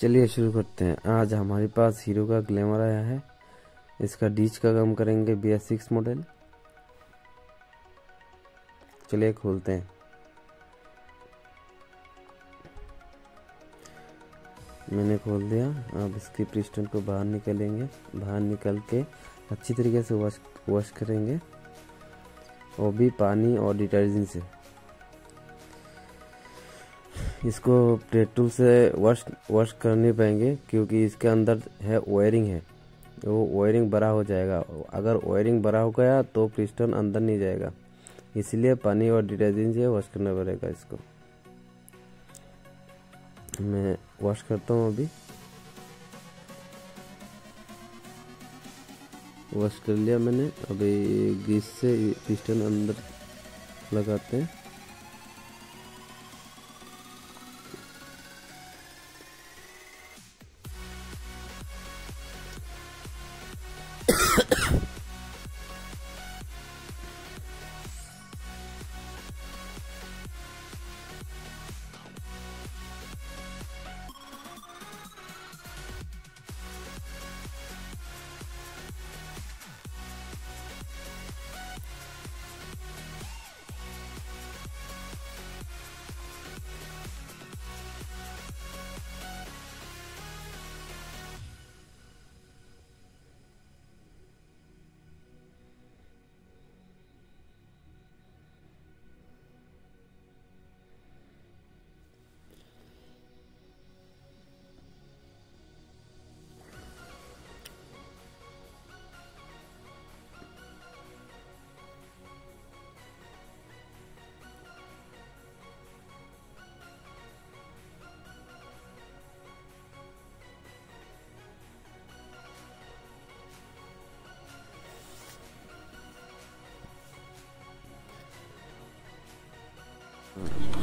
चलिए शुरू करते हैं। आज हमारे पास हीरो का ग्लैमर आया है। इसका डीच का काम करेंगे बी एस सिक्स मॉडल चलिए खोलते हैं। मैंने खोल दिया। अब इसके पिस्टन को बाहर निकलेंगे। बाहर निकल के अच्छी तरीके से वॉश वॉश करेंगे। वो भी पानी और डिटर्जेंट से। इसको पेट्रोल से वॉश वॉश नहीं पाएँगे, क्योंकि इसके अंदर है वायरिंग है। वो वायरिंग बड़ा हो जाएगा। अगर वायरिंग बड़ा हो गया तो पिस्टन अंदर नहीं जाएगा। इसलिए पानी और डिटर्जेंट से वॉश करना पड़ेगा इसको। मैं वॉश करता हूँ अभी। वॉश कर लिया मैंने। अभी ग्रीस से पिस्टन अंदर लगाते हैं।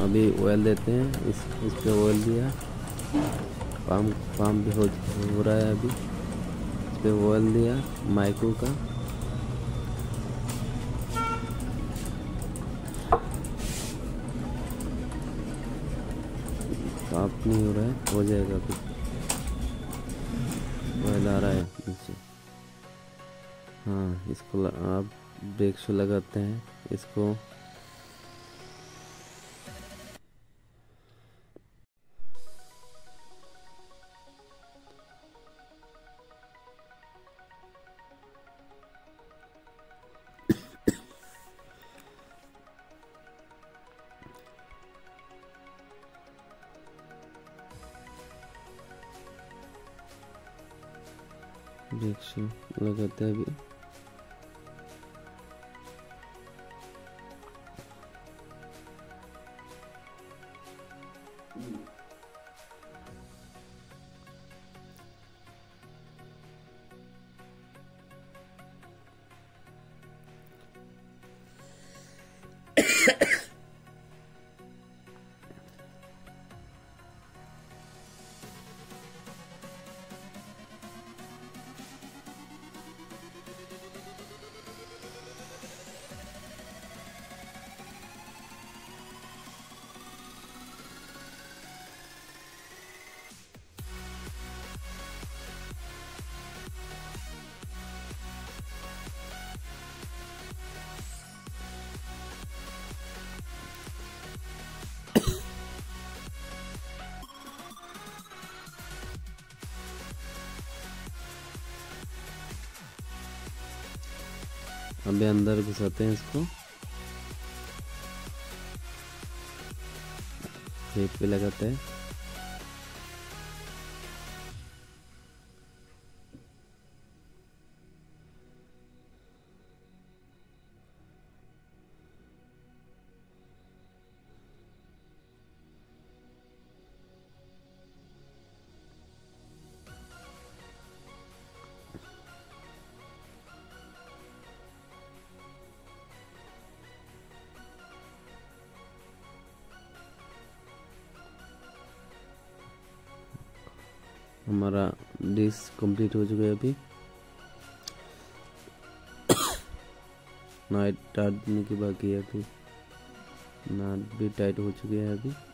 अभी ऑयल देते हैं। इस इस पे ऑयल दिया। पाम पाम भी हो, हो रहा है अभी। इस पे ऑयल दिया माइक्रो का। साफ़ नहीं हो रहा है हो जाएगा अभी ऑयल आ रहा है नीचे। हाँ इसको आप ब्रेक शो लगाते हैं। इसको ब्रेक शो लगाते अभी अंदर घुसाते हैं इसको। टेप पे लगाते हैं। हमारा डिश कंप्लीट हो चुका है अभी। नाइट टाइट की बाकी है अभी। नाइट भी टाइट हो चुकी है अभी।